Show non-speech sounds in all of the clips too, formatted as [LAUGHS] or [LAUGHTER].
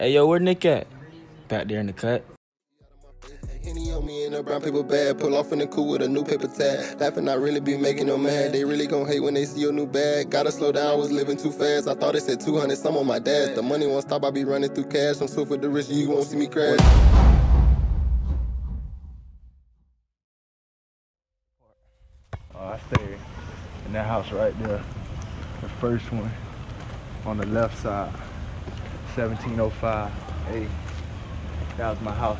Hey, yo, where Nick at? Back there in the cut. Henny on me in a brown paper bag. Pull off in the cool with a new paper tag. Laughing, I really be making them mad. They really gon' hate when they see your new bag. Gotta slow down, was living too fast. I thought it said 200, some on my dash. The money won't stop, I be running through cash. I'm so for the rich, you won't see me crash. Uh, I stay in that house right there. The first one on the left side. 1705. Hey, that was my house.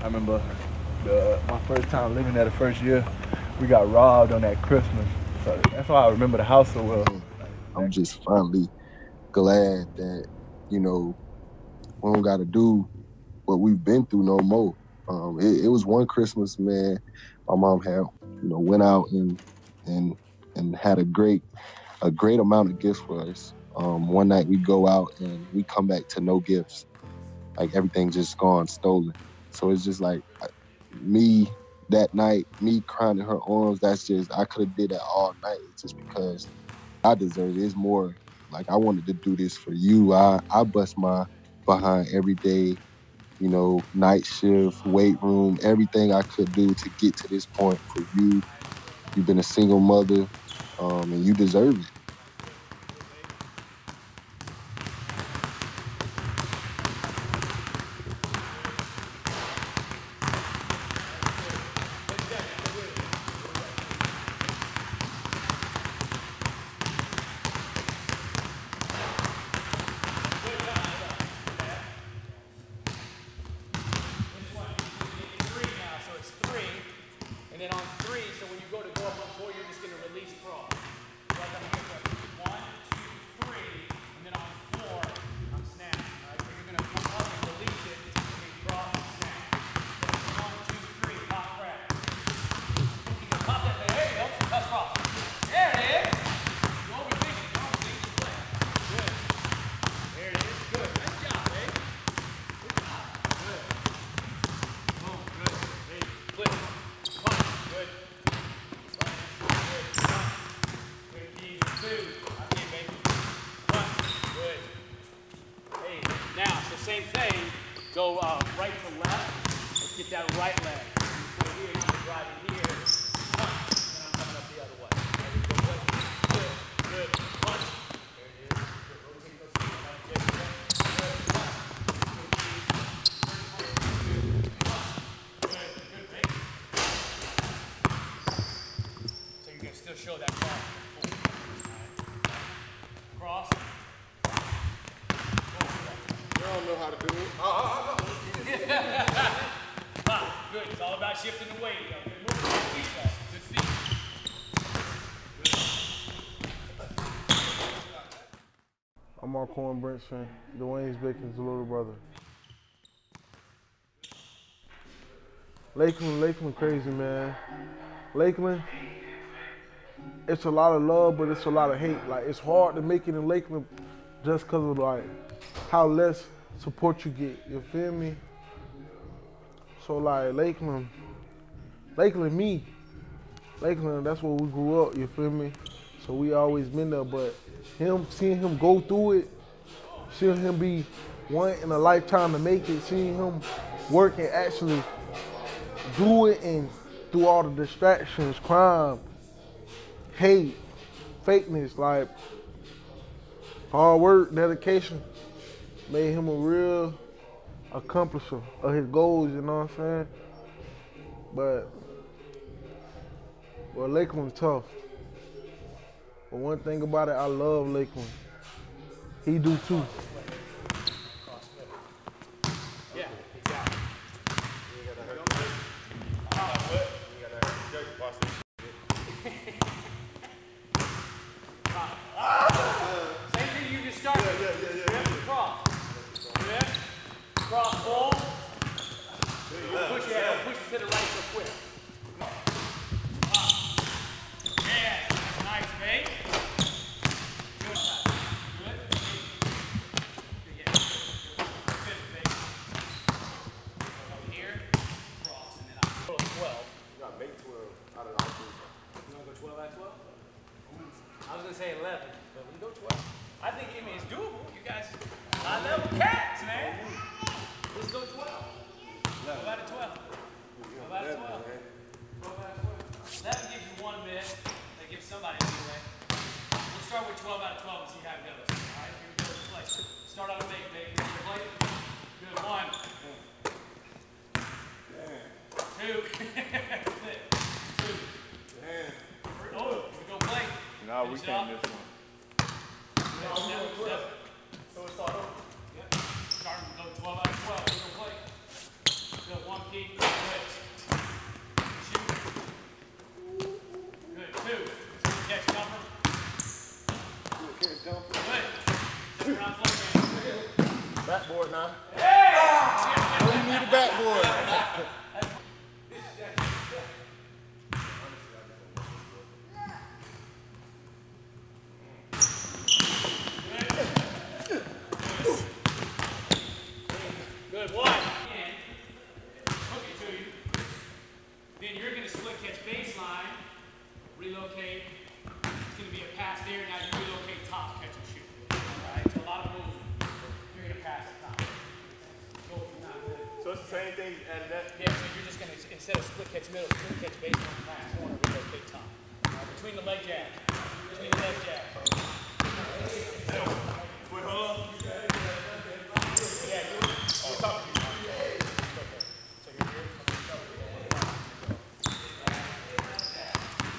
I remember the, my first time living there the first year, we got robbed on that Christmas. So that's why I remember the house so well. I'm just finally glad that, you know, we don't got to do what we've been through no more. Um, it, it, was one Christmas, man. My mom had, you know, went out and and and had a great a great amount of gifts for us. Um, one night we go out and we come back to no gifts, like everything just gone stolen. So it's just like me that night, me crying in her arms. That's just I could have did that all night just because I deserve it. It's more like I wanted to do this for you. I I bust my behind every day you know, night shift, weight room, everything I could do to get to this point for you. You've been a single mother, um, and you deserve it. Marquand Brinson, Dwayne's Bacon's little brother. Lakeland, Lakeland crazy, man. Lakeland, it's a lot of love, but it's a lot of hate. Like, it's hard to make it in Lakeland just because of, like, how less support you get. You feel me? So like Lakeland, Lakeland, me, Lakeland, that's where we grew up. You feel me? So we always been there. But him, seeing him go through it, seeing him be one in a lifetime to make it, seeing him work and actually do it and through all the distractions, crime, hate, fakeness, like hard work, dedication, made him a real accomplisher of his goals, you know what I'm saying? But, well, Lakeland's tough. But one thing about it, I love Lakeland. He do too. I was gonna say 11, but we go 12. I think I mean it's doable. You guys, high level cat. 12 out of 12 and see how it goes. All right, here we go. Let's play. Start out a big, big. Ready to play? Good. One. Two. Two. Oh, here we go play. No, we Finish it can't up. miss one. Step, step. So we start over. Yep. Start and go 12 out of 12. Here we go play. Good. One key. Good. Shoot. Good. Two. Good catch jumper. Good. Step around play game. Backboard now. Oh, you need a backboard. Good. One. And hook it to you. Then you're going to split catch baseline, relocate. It's going to be a pass there. Now you relocate top, catch and shoot. All right. So a lot of movement. You're going to pass it top. Go from top. So it's the same thing as that. Yeah, so you're just gonna, instead of split catch middle, split catch baseline pass, corner, relocate top. Now, between the leg jab, between the leg jab. Wait, hold on. Yeah, you're, you're talking. Okay. So you're here.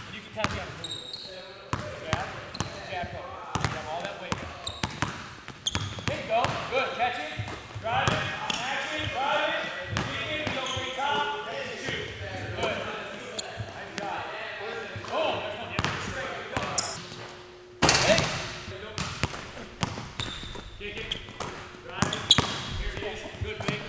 And you can kind of be on the move. Jab, jab, hook. You have all that weight. There you go. Good. Catch it. Drive it. Action. Drive it. Kick it. Relocate top. And shoot. Good. Nice job. Boom. That's one. You have to go straight. Hey. Kick it. Drive it. Here it is. Good, big.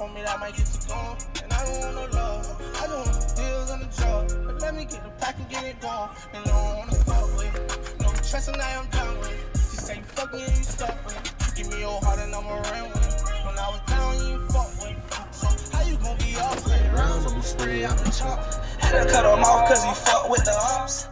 Run on me, that might get you gone. And I don't want no love. I don't want the deals on the job. But let me get the pack and get it gone. And I don't wanna fuck with. No trust and I am done with. She say you fuck me and you stuck with. Give me your heart and I'm around with. When I was down, you fuck with. So how you gonna be off with it? Rounds be spray out the chop. Had to cut him off cause he fuck with the ops.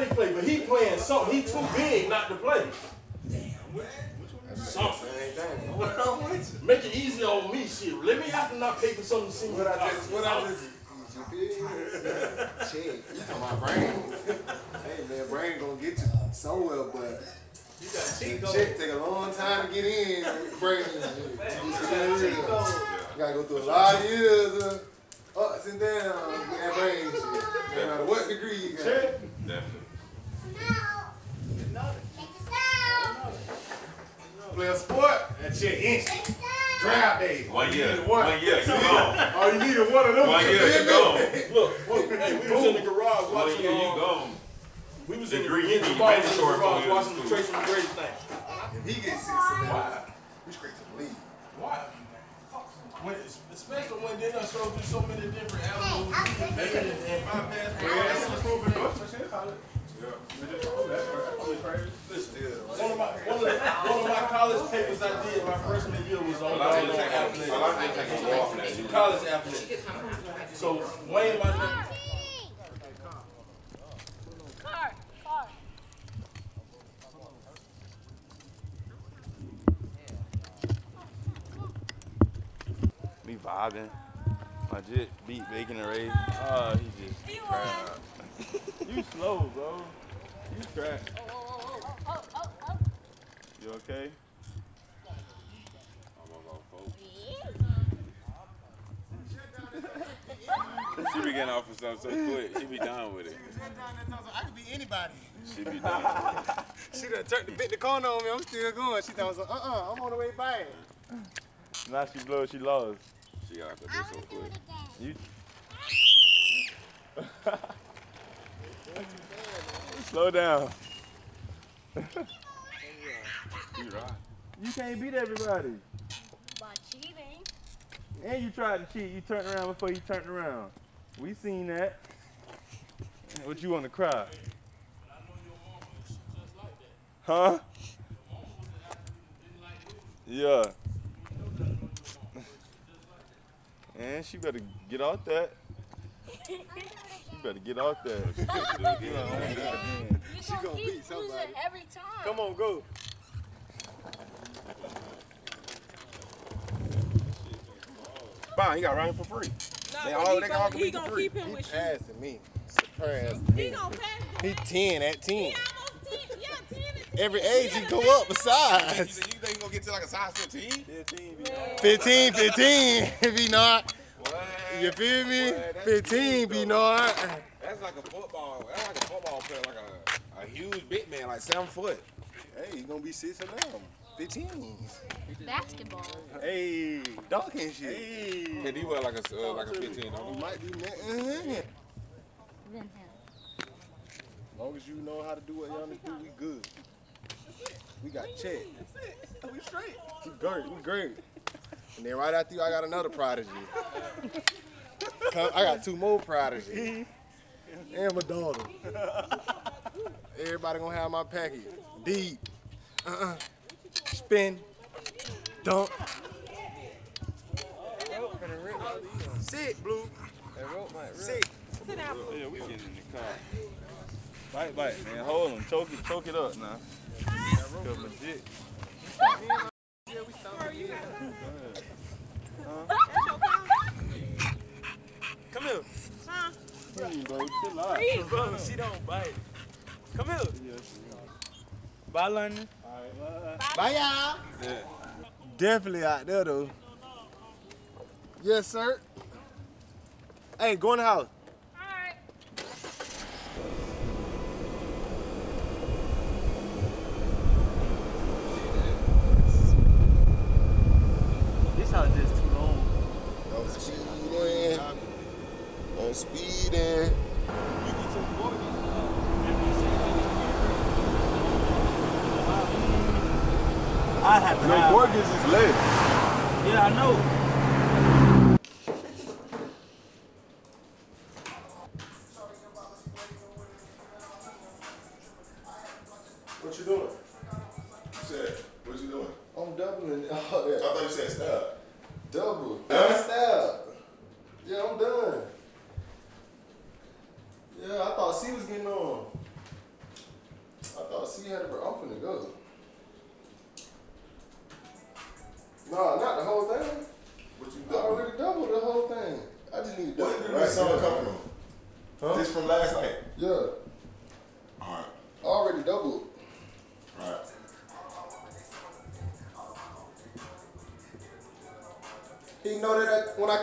What he play, but he playing something. He too big not to play. Damn. Something. [LAUGHS] Make it easy on me, shit. Let me have to not pay for something to see me. What I just, what I just, you feel me? Shit, you talking about brain? Hey man, brain gonna get you somewhere, but You got a cheat check take a long time to get in. Brain, you gotta go through a lot of years of ups and downs with that brain shit. No matter what degree you got. Play a sport, that shit instant. Draft day. One year. One. One year. You gone. Oh, you needed one of them. One year. You gone. Look, look, hey, we was in the garage One watching. year. You um, gone. We was in the, Degree, in the garage watching you to watching the do. Tracy McGrady thing. If he gets six, why? We straight to the league. Why? When, especially when they done showed you so many different avenues, you can make it and, and bypass. One of my one of, the, one of my college papers I did my freshman year was on A lot doggone athletics. take- a lot of them take a walk from that. too. college athletics. So Wayne, my Me vibing. My jit beat making a race. Oh, he just crap. [LAUGHS] you slow, bro. You crap. You okay? she be getting off of stuff so quick. She be done with it. I could be anybody. She be done. She done turned the bit the corner on me. I'm still going. She thought, uh-uh, I'm on the way back. now she blow, she lost. She got to do so quick. You [LAUGHS] Slow down. You can't beat everybody. By cheating. And you tried to cheat. You turned around before you turned around. We seen that. What you want to cry? Huh? Yeah. And she better get out that. [LAUGHS] She better get out that. [LAUGHS] [LAUGHS] You gonna keep gonna beat somebody. every time. Come on, go. Fine, he got running for free. they all, they can all compete for free. He passing me. Surprised me. He 10 at 10. Every age he go up You besides. you think he gonna get to like a size 15? 15, 15, [LAUGHS] if he not. What? You feel me? Boy, 15, huge, be though. not. That's like a football. That's like a football player, like a, a huge big man, like seven foot. Hey, he gonna be six of 15. Basketball. Hey, dunking shit. Hey. Can he wear like a uh, like a 15? Don't He he? might be ne- Then him. As long as you know how to do what y'all do, we good. We got check. We straight. We great. We great. And then right after you, I got another prodigy. [LAUGHS] Come- I got two more prodigies. And my daughter. Everybody gonna have my package. Deep. Uh-uh. Spin. Dunk. Sit, Blue. Sit. Yeah, we getting in the car. Bite, bite, man. Hold him. Choke it, choke it up now. Cause legit. Come here. Please, bro. Chill out. Please, bro. She don't bite. Come here. Yes, Bye, London. Bye, y'all. Yeah. Definitely out there, though. Yes, sir. Hey, go in the house. This house just too long. I'm speeding. I'm speeding. I have to No, Borges is lit. Yeah, I know.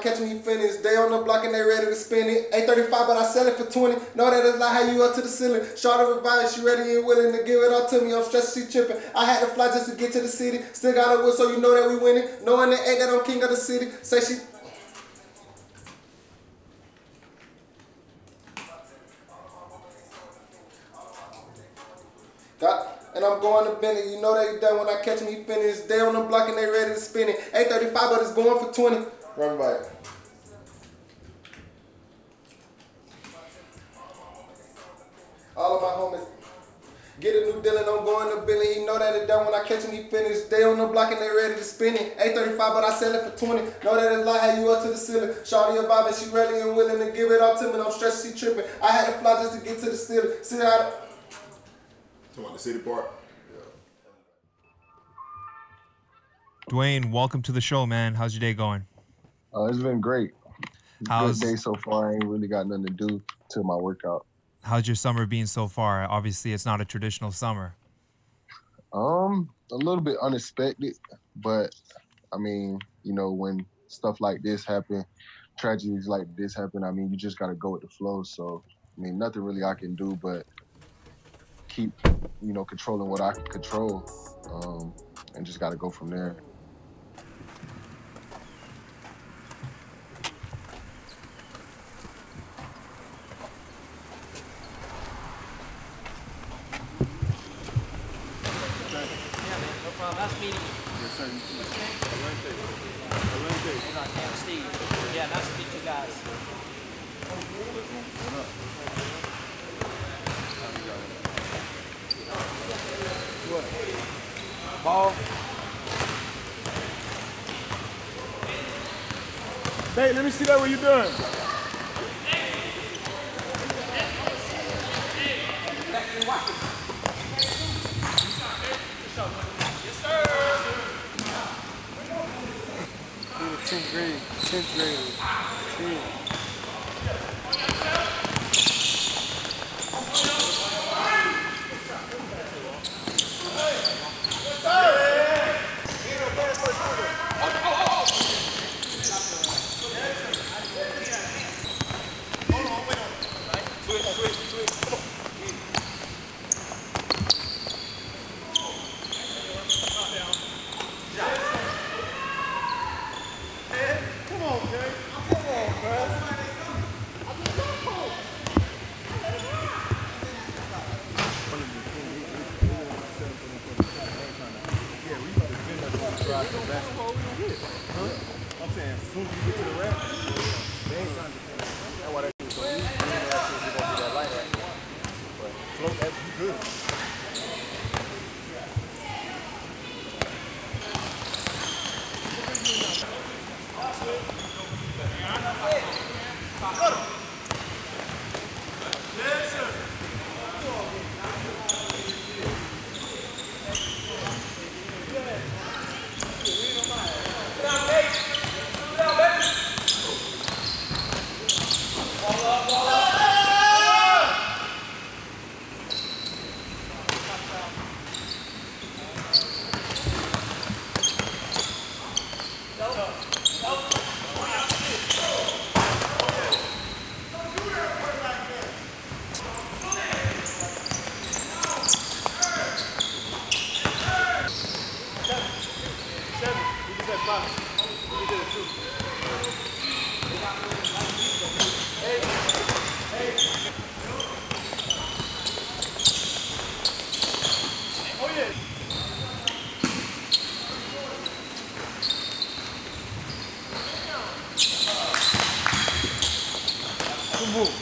Catch him, he finished. They on the block and they ready to spin it. 835, but I sell it for 20. Know that it's like how you up to the ceiling. Short of advice, she ready and willing to give it all to me. I'm stressed, she tripping. I had to fly just to get to the city. Still got a whistle, so you know that we winning. Knowing the eight that I'm king of the city. Say she. Got, and I'm going to Benny. You know they done when I catch him, he finished. They on the block and they ready to spin it. 835, but it's going for 20. Run back. All of my homies. Get a new deal and I'm going to Billy. He know that it done when I catch him, he finished. They on the block and they ready to spin it. 835, but I sell it for 20. Know that it's like how you up to the ceiling. Shawty a vibe and she ready and willing to give it all to me. I'm stressed, she tripping. I had to fly just to get to the ceiling. See how Talking about the city part? Yeah. Dwayne, welcome to the show, man. How's your day going? Uh, it's been great. How's- Good day so far. I ain't really got nothing to do till my workout. How's your summer been so far? Obviously, it's not a traditional summer. Um, a little bit unexpected, but I mean, you know, when stuff like this happen, tragedies like this happen, I mean, you just gotta go with the flow. So, I mean, nothing really I can do but keep, you know, controlling what I can control, um, and just gotta go from there. problem. Nice meeting you. Yes, sir. You too. Okay. Valente. Valente. You know, I'm Steve. Yeah, nice to meet you guys. What up? What? Ball. Hey, let me see that what you doing. We were 10th grade, 10th grade, Seven. We just had five. We did it two. Oh yeah. Good move.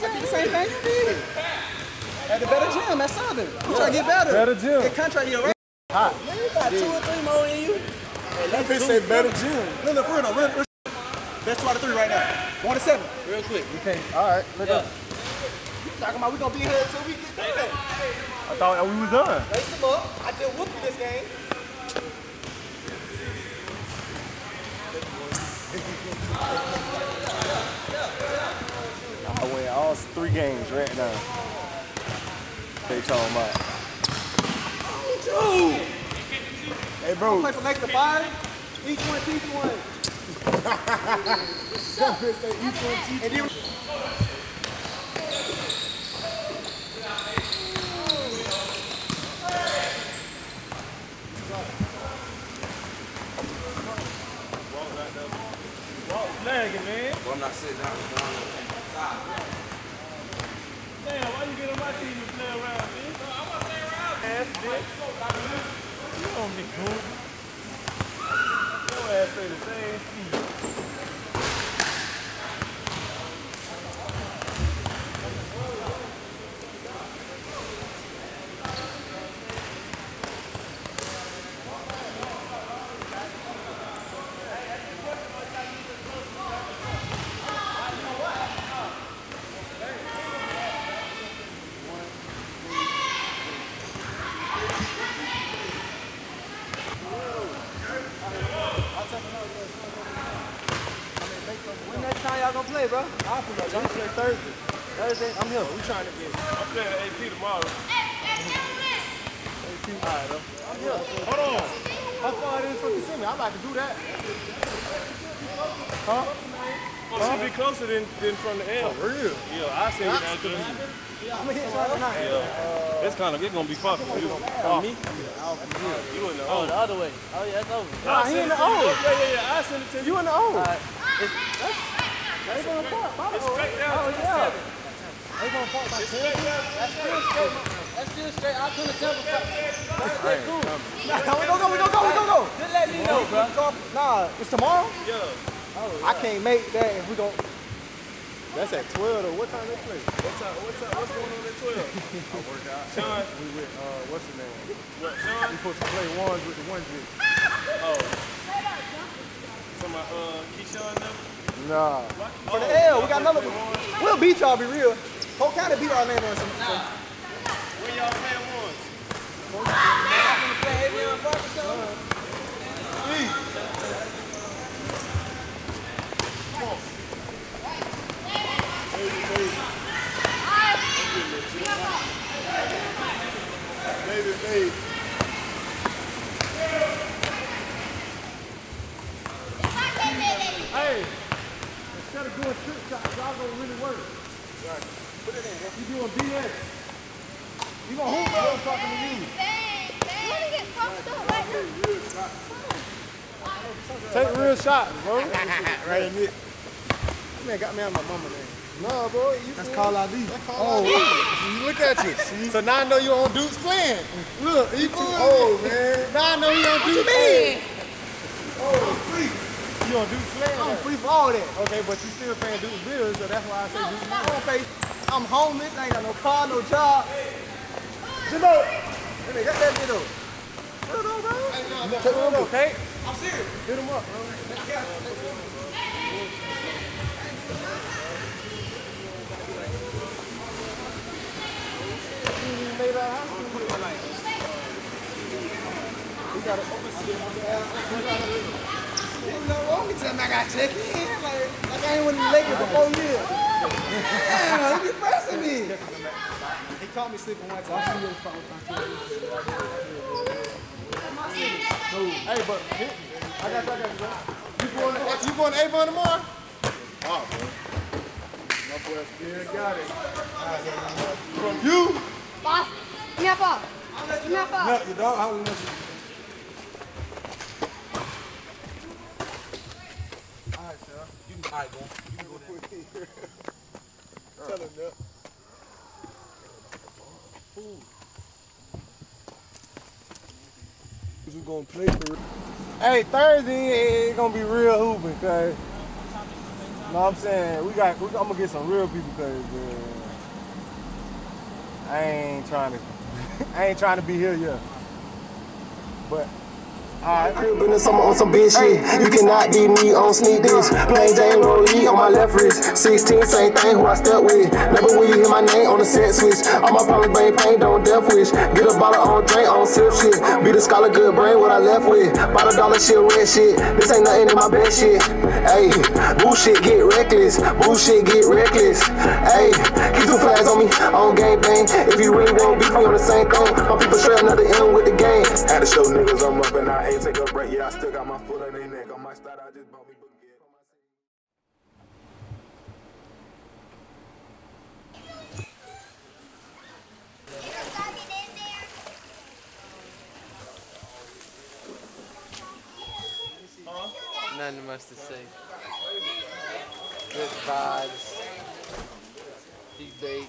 I did the same thing you did. At the better gym at Southern. You trying to get better. Better gym. Get contract year, right? Hot. Man, you got two or three more in you. That bitch say better gym. Look, look, for real, though, real, real. Best two out of three right now. One to seven, real quick. You can't. All right, let Yeah. go. You talking about we gonna be here until we get done. I thought we was done. Lace them up. I did whoop you this game. I win all three games right now. They talking about. Dude. Hey, bro. Play for Laker five. Each one teach one. [LAUGHS] [LAUGHS] And then Man. Well, I'm not sitting down. Damn, why you get on my team and play around, man? I'm gonna play around. Ass bitch. You don't be cool. Your ass say the same. when next time y'all gonna play, bro? I'll pull up. Y'all play Thursday. Thursday, I'm here. We trying to get. I'm playing AP tomorrow. Alright, though. I'm here. Hold on. How far it is from Kissimmee? I'm about to do that. Huh? Oh, should be closer than, than from the L. Oh, for real? Yeah, I send it down to the. I'm gonna hit shot tonight. Yeah. It's kind of, it's gonna be fucking for you. From me? You in the Oh, the other way. Oh, yeah, it's over. I'll Nah, he in the to you. O. Yeah, yeah, yeah. I send it to you. You in the O. Alright. It's, that's, oh, they gonna park. by It's straight down Oh, to the yeah. seven. They gonna park by It's ten. straight down. That's still straight. That's still straight. I couldn't tell the fuck. Alright, cool. Nah, we gonna go, we gonna go, we gonna go. Just let me know, bro. Nah, it's tomorrow? Yeah. Oh, I can't make that if we don't. That's at 12 though. What time they play? What time, what time, what's going on at 12? [LAUGHS] I work out. Sean. We with, uh, what's his name? What, Sean? We supposed to play ones with the one jig. Oh. Talking about, uh, Keyshawn now? Nah. For the L, we got another one. We'll beat y'all, be real. Whole county beat Orlando on some. some When y'all playing ones? Hey, instead of doing trick shots, y'all gonna really work. Put it in. You doing BS. You gonna I'm talking to you. Take real shots, bro. [LAUGHS] right in it. Man got me out of my mama name. No, bro. You That's call ID. oh, you [LAUGHS] look at you. See? So now I know you on Duke's playing. Look, you too old, man. Now I know you oh, on Duke's playing. Oh, free. You on Duke's playing? I'm free for all that. Okay, but you still paying Duke's bills, so that's why I say Duke's I don't pay. I'm homeless. I ain't got no car, no job. Jimbo, let me get that bit up. Put it on, bro. Take him up, okay? I'm serious. Hit him up, bro. We got wrong with. I got check in. Like, I ain't with the Lakers for four years. Damn, you pressing me. He caught me sleeping one time. Hey, but. I got I got you. You going to, you going to Avon tomorrow? Oh, bro. My boy still got it. From you? Boss, snap up. Snap up. No, you don't. I will let you. All right, sir. You can, all right, bro. You can go there. [LAUGHS] Tell him that. We gonna play for real. Hey, Thursday it's gonna be real hooping, cause. what I'm saying we got. We, I'm gonna get some real people, cause uh, I ain't trying [LAUGHS] to. I ain't trying to be here yet. But. Alright. Been in summer on some bitch shit. You cannot be me on sneak this. Plain Jane Rollie on my left wrist. 16, same thing who I step with. Never will you hear my name on the set switch. All my problems bring pain, don't death wish. Get a bottle on drink on sip shit. Be the scholar, good brain, what I left with. Bottle dollar shit, red shit. This ain't nothing in my best shit. Hey, bullshit get reckless. Bullshit get reckless. Hey, keep two flags on me on game bang. If you really want beef, we on the same thing. My people straight another end with the game. Had to show niggas I'm up and I ain't take a break. Yeah, I still got my foot on their neck. On my start, I just bought me baguette. Nothing much to say. Good vibes. Debate.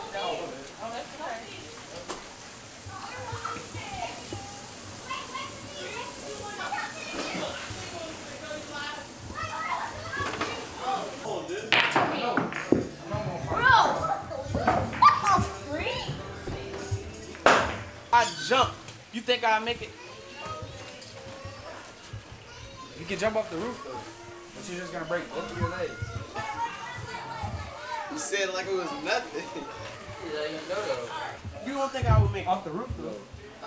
I jump. You think I make it? You can jump off the roof though, but you're just gonna break both of your legs. You said like it was nothing. [LAUGHS] Yeah, you know though. You don't think I would make Off the roof though.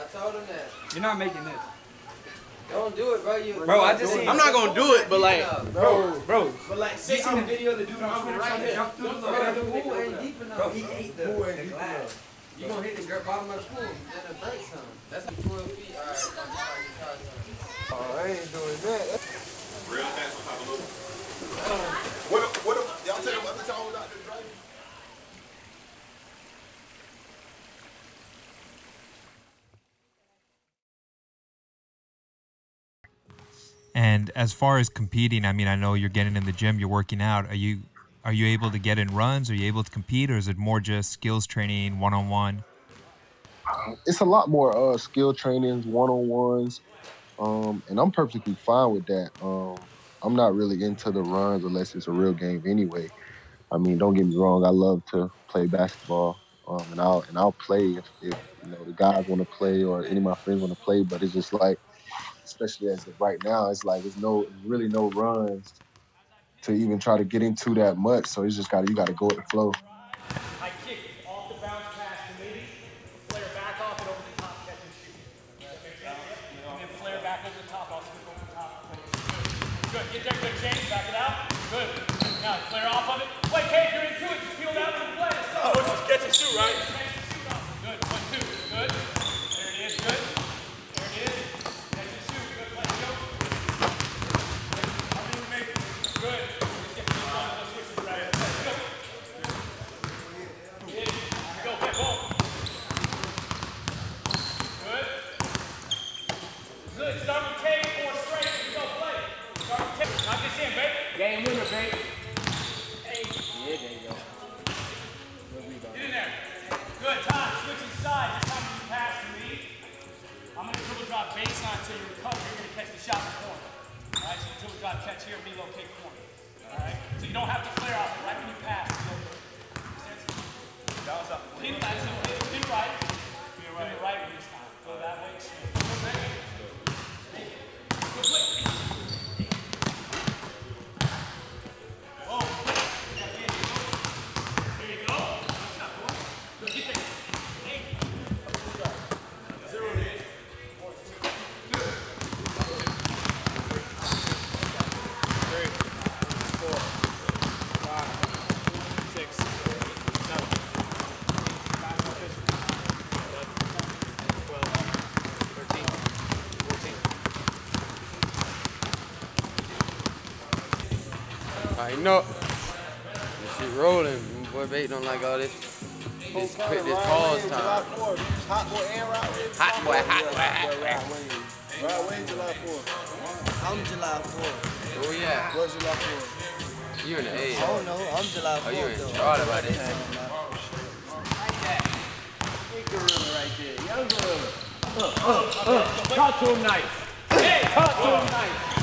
I told him that. You're not making this. Don't do it, bro. You, Bro, I just seen. I'm not gonna do it, but like, bro, bro. But like, You see, seen the video of the dude on Twitter right trying to here. jump through the Bro, the pool pool ain't deep enough. Bro, he ate the, Pool ain't the glass. enough. You gonna hit the gr- bottom of the pool, then it breaks some. That's like 12 feet. All right, I'm sorry, you tried something. Oh, I ain't doing that. Real fast on top of little. What if, what if, y'all tell them other time I was out there driving? And as far as competing, I mean, I know you're getting in the gym, you're working out. Are you are you able to get in runs? Are you able to compete, or is it more just skills training, one on one? It's a lot more uh, skill trainings, one on ones, um, and I'm perfectly fine with that. Um, I'm not really into the runs unless it's a real game anyway. I mean, don't get me wrong, I love to play basketball, um, and I'll and I'll play if, if you know the guys want to play or any of my friends want to play. But it's just like, especially as of right now, it's like there's no really no runs to even try to get into that much. So it's just got to you got to go with the flow. I kick it off the bounce pass to me, flare back off it over the top, catch and shoot. And then flare back over the top, I'll scoop over the top. Good, get there, good change, back it out. Good. Now flare off of it. Wait, Kate, you're into it, just peel down and play. Let's go. Oh, this is catch and shoot, right? Good, one, two, good. There it is, good. There it is. Catch and shoot, good play, go. How many we make? Good. Let's get to the front of the switches right. Go. Go, get ball. Good. Good. Start with K, four straight. Go play. Start with K. Knock this in, baby. Game winner, baby. Hey. Yeah, there you go. Get in there. Good. Time. Switching sides. This time you pass to me. I'm going to dribble drop baseline until you recover. You're going to catch the shot in the corner. All right, so you dribble drop catch here, relocate corner. All right, so you don't have to flare off it right when you pass. relocate. Bounce up. Pin right, so pin, pin right. Pin right. Pin right this time. Go that way. Go back. Good play. Oh, yeah, yeah, There you go. Good job, boy. Good, get there. Hey. Zero it is. Three, four, five, six, seven, nine, eleven, twelve, thirteen, fourteen. I know. This shit rolling. Boy, bait don't like all this. This quick, this pause time. Hot boy and Rod Wave. Hot boy, hot boy, hot boy. Rod Wave. Rod Wave, July 4th. I'm July 4th. Oh yeah. What's July 4th? You in the A. I don't know. I'm July 4th. Oh, you in though. Charlotte by then. Uh, uh, uh. Talk to him nice. Hey, talk to him nice.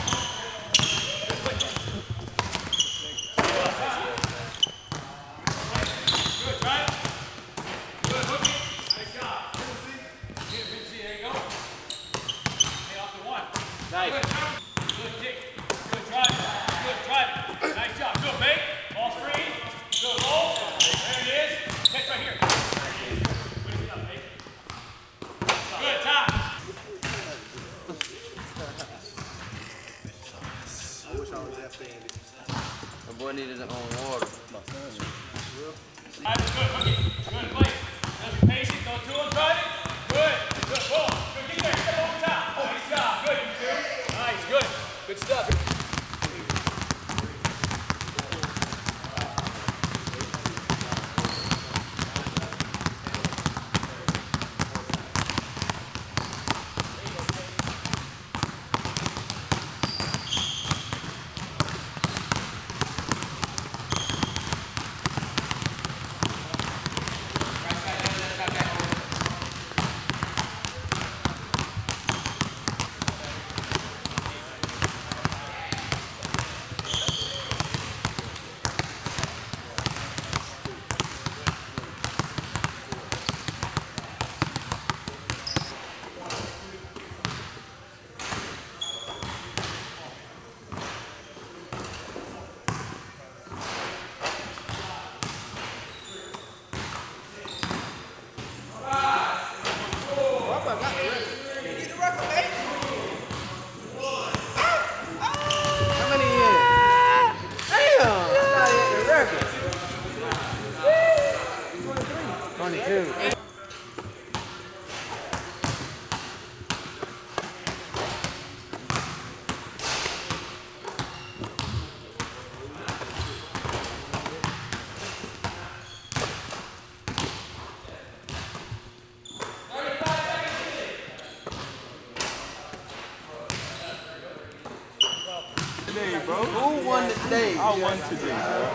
Won today, bro.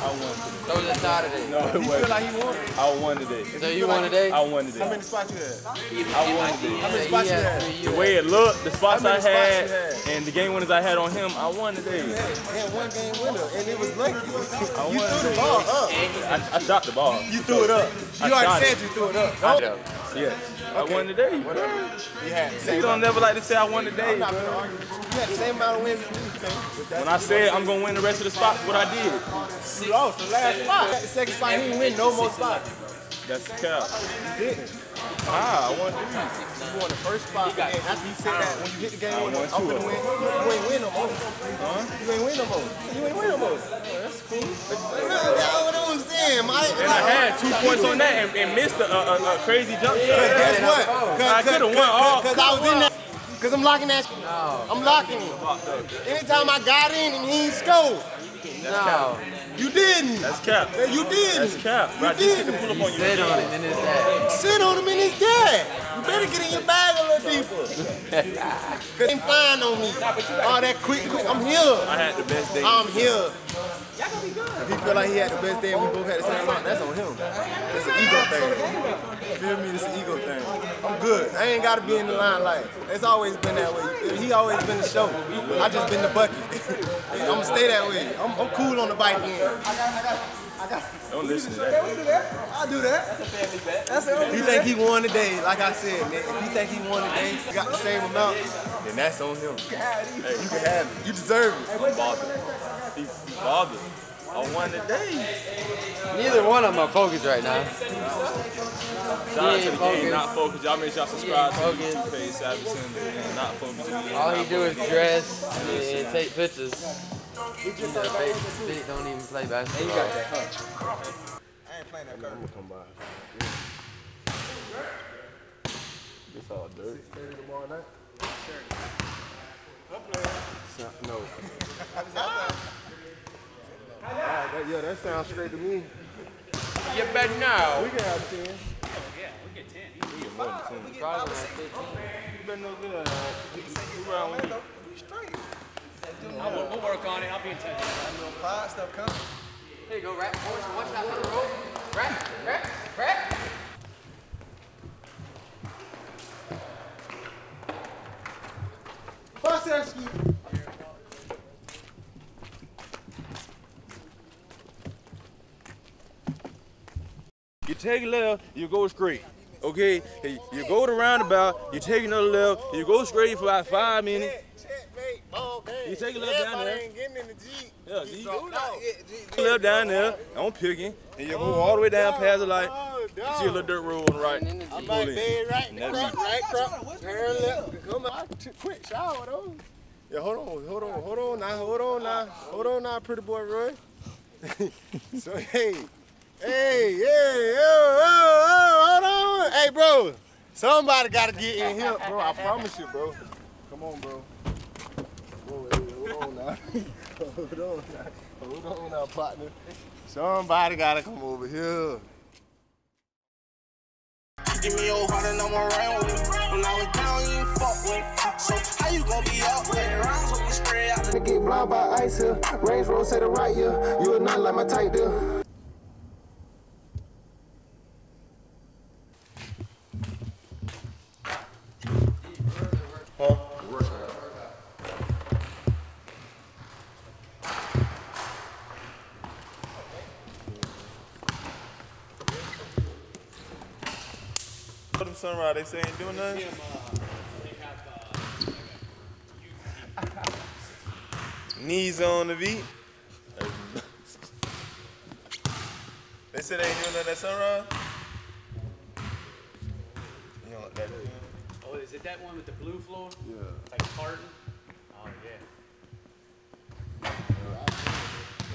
I won today. So was it tie today? No, it You wasn't. feel like he won? I won today. So you won today? I won today. How many spots you had? I won today. How many spots you had? The way it looked, the spots I had, and the game winners I had on him, I won today. You had, had one game winner, and it was lucky. I You won threw the ball up. I, I shot the ball. You threw it up. You already said it. you threw it up. I, No? yes. I won today. Whatever. You had the same You don't amount. never like to say I won today, I'm not bro. argue you. You had the same amount of wins as me, man. When I said I'm gonna win the rest of the spots, what I did. You lost the last spot. The second spot, he didn't win no more spots. That's the cap. You didn't. Ah, I won three. You won the first spot, and then after you said that, when you hit the game, I winner, won I'm two gonna win. You ain't win no more. Huh? You ain't win no more. You ain't win no more. that's cool. That's what I'm saying, Mike. And I had two points on that and, and missed a, a, a, a crazy jump shot. Cause guess what? I could have won all. Cause I was in that. Cause I'm locking that. I'm locking him. Anytime I got in and he ain't scored. No. You didn't. That's cap. Yeah, You didn't. That's cap. You Bro, I just hit the didn't. pull up on you. Sit on him in his dad. Sit on him in his dad. You better get in your bag a little deeper. [LAUGHS] Cause they ain't flying on me. All that quick, quick. I'm here. I had the best day. I'm here. Y'all gonna be good. If he feel like he had the best day and we both had the same amount, that's on him. That's an ego thing. Feel me? It's an ego thing. I'm good. I ain't gotta be in the limelight. It's always been that way. You? He always been the show. I just been the bucket. [LAUGHS] I'm gonna stay that way. I'm, I'm cool on the bike end. I got, I got. I got Don't listen to that. I'll do that. That's a family bet. That's if you think he won today, like I said, man, if you think he won today, he got the same amount, then that's on him. You can have it. You deserve it. I'm bothered. He, he bothered. I won today. Neither one of them are focused right now. Shout out to ain't the game, not focused. Y'all make sure y'all subscribe to He the ain't YouTube page, Savage Cindy, not focused. All he do is dress and take pictures. He's a big, big, don't even play basketball. You got that, huh? I ain't playing that card. come by. This all dirt. tomorrow night. No. Alright, that, yeah, that sounds straight to me. You better know. We can have 10. Yeah, we get 10. We get more than 10. Probably like 15. You better know good. uh, Who round with you? I will, we'll work on it. I'll be in touch. Five stuff coming. Here you go, rat. One shot on the road. Rat, rat, rat. Vaseski. You take a left, you go straight. Okay? Hey, You go to roundabout, you take another left, you go straight for about five minutes. Checkmate, ball game. You take a left down Everybody there. ain't getting in the Jeep. Yeah, you go No, You left down there, on picking, and you go oh, all the way down past the light. Oh, you see a little dirt road on the right. I'm might pull in. bed right in the And crop, that's right crop, turn left, come out, t- quick shower though. Yeah, hold on, hold on, hold on now, hold on now, hold on now, pretty boy Roy. [LAUGHS] so hey, hey, hey, oh, oh, oh, hold on, hey bro, somebody gotta get in here, bro. I promise you, bro. Come on, bro. Whoa, hey, hold on now, [LAUGHS] hold on now, hold on now, partner. Somebody gotta come over here. Give me your heart and I'ma run with it. When I was down, you ain't fuck with. So how you gonna be up with it? Rounds when we spread out. To get blind by ice here. Range road set it right here. You are not like my type deal. Put them sunrise, they say ain't doing nothing. Uh, uh, Knees on the beat. [LAUGHS] they said they ain't doing nothing at sunrise. You like that, you? Oh, is it that one with the blue floor? Yeah. Like Spartan? Oh, yeah.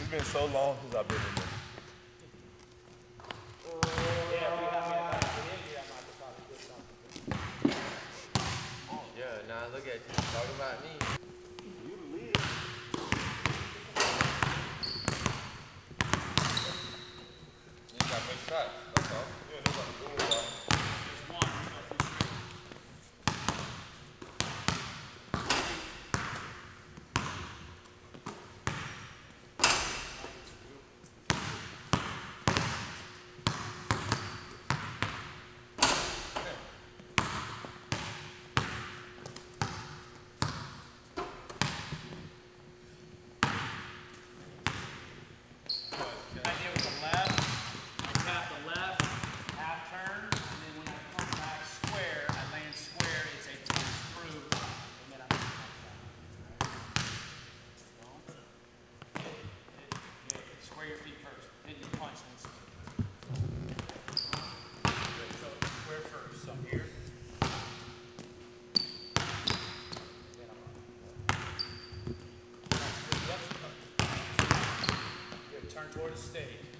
It's been so long since I've been in there. state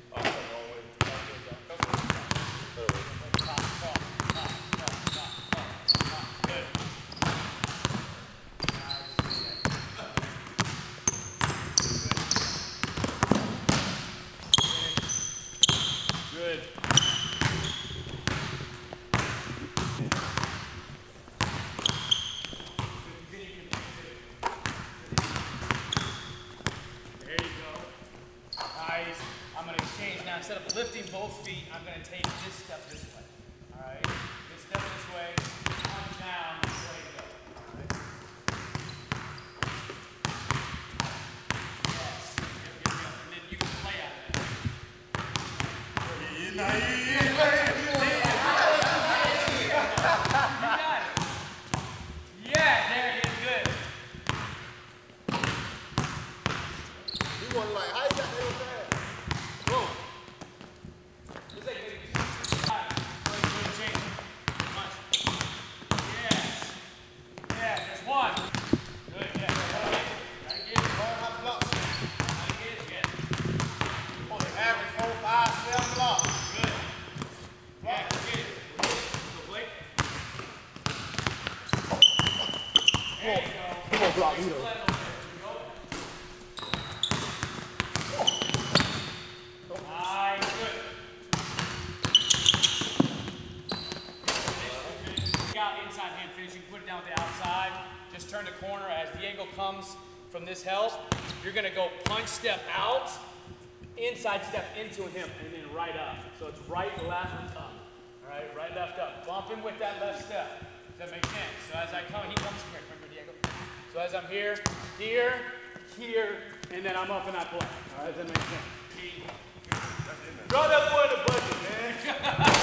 corner as Diego comes from this help. You're gonna go punch step out, inside step into him, and then right up. So it's right, left, up. All right, right, left, up. Bump him with that left step. Does that make sense? So as I come, he comes here. Remember Diego. So as I'm here, here, here, and then I'm up and I play. All right, does that make sense? Throw that boy in budget, man. [LAUGHS]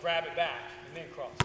grab it back, and then cross.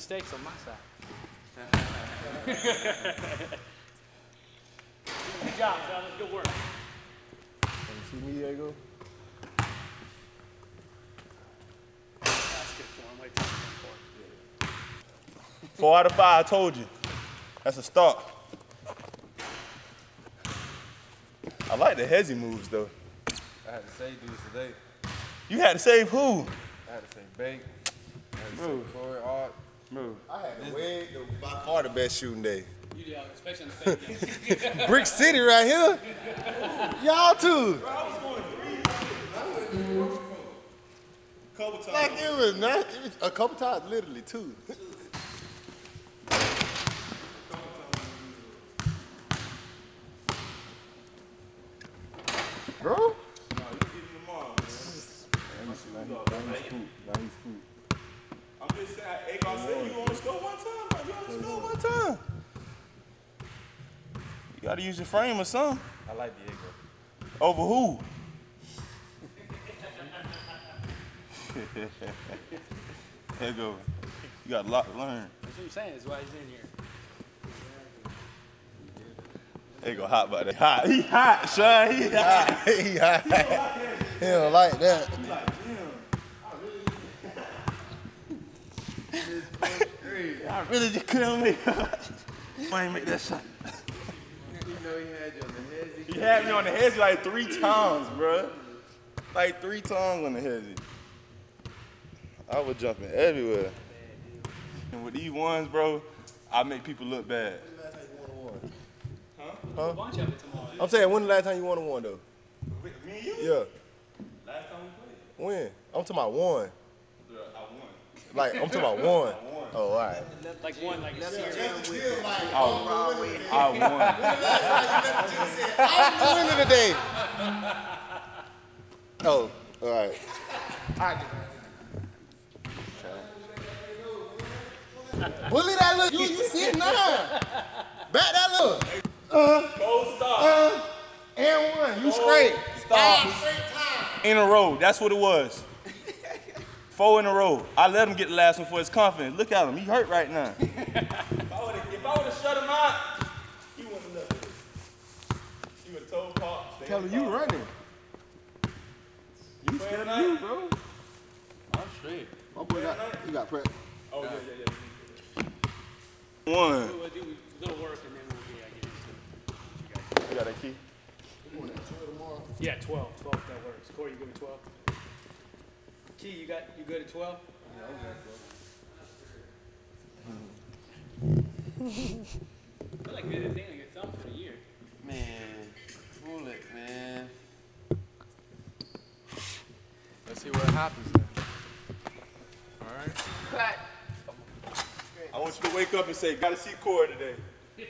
Mistakes on my side. [LAUGHS] Good job, fellas. Good work. Can you See me, Diego? That's good form. Wait till the fourth. Four out of five. I told you. That's a start. I like the hezzy moves though. I had to say dudes today. You had to save who? I had to save Bake. I had to Move. say Corey Art. Move. I had to wait. By far the best shooting day. You do, especially on the [LAUGHS] fake game. Brick City right here. Y'all too. Mm-hmm. Couple times. Like it was not it was a couple times, literally two. [LAUGHS] Bro? I'm just saying, Ego said you only score one time. bro. You only score one time. You gotta use your frame or something. I like Diego. Over who? [LAUGHS] Diego, you got a lot to learn. That's what I'm saying. That's why he's in here. Ego hot about that. Hot. He hot, son. He [LAUGHS] hot. he hot. [LAUGHS] He don't like that. I really just couldn't make I ain't make that shot. Know he had you on the head. He had me on the head like three times, bro. Like three times on the head. I was jumping everywhere. And with these ones, bro, I make people look bad. Huh? Bunch of it tomorrow. I'm saying, when the last time you won a one though? Me and you? Yeah. Last time we played. When? I'm talking about one. I won. Like I'm talking about one. [LAUGHS] Oh, all right. Like one, like a series. I won. [LAUGHS] [LAUGHS] I won. I'm the winner today. Oh, all right. Bully that look. You, you sitting down. Back that look. Uh, Gold star. uh, and one. You straight. Stop. In a row. That's what it was. Four in a row. I let him get the last one for his confidence. Look at him. He hurt right now. [LAUGHS] if I would have shut him out, he wouldn't have done it. He would have told Pop. Tell him you the running. You scared of you, bro. Oh, I'm straight. My boy got, he got prep. Oh, yeah, yeah, yeah. One. We'll do a little work and then we'll be, I get into You got a key? Yeah, 12. 12 that works. Corey, you give me 12? Key, you got you good at 12? I feel like you're the thing on your thumb for the year. Man, pull it, man. Let's see what happens then. All right. I want you to wake up and say, gotta see Corey today. [LAUGHS]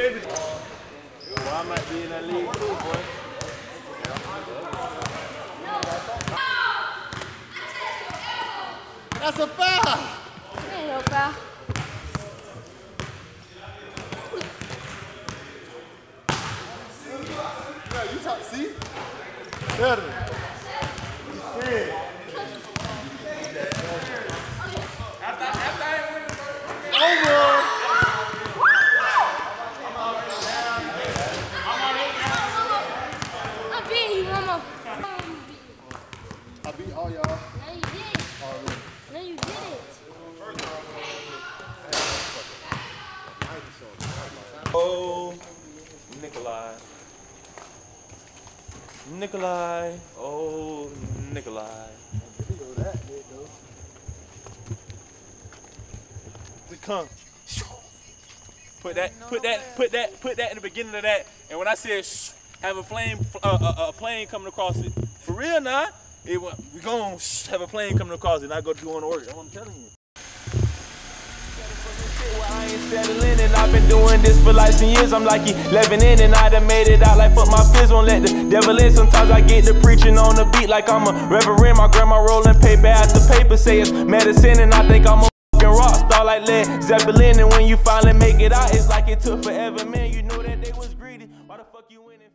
baby. Well, I might be in that league too, boy. That's a foul. Ain't no foul. Yeah, you talk, see? Better. Yeah. Over. I beat you, mama. I beat all y'all. No, you did. No, you didn't. Oh, Nikolai. Nikolai. Oh, Nikolai. We come. Put that, put that, put that, put that in the beginning of that. And when I said shh, have a flame, uh, a, a plane coming across it, for real now, it we gonna shh, have a plane coming across it. And I go doing the work. I'm telling you. Settling and I've been doing this for like some years. I'm like 11 in and I done made it out like fuck my fears. Won't let the devil in. Sometimes I get to preaching on the beat like I'm a reverend. My grandma rolling paper after paper say it's medicine and I think I'm a fucking rock star like Led Zeppelin. And when you finally make it out, it's like it took forever, man. You know that they was greedy. Why the fuck you them then?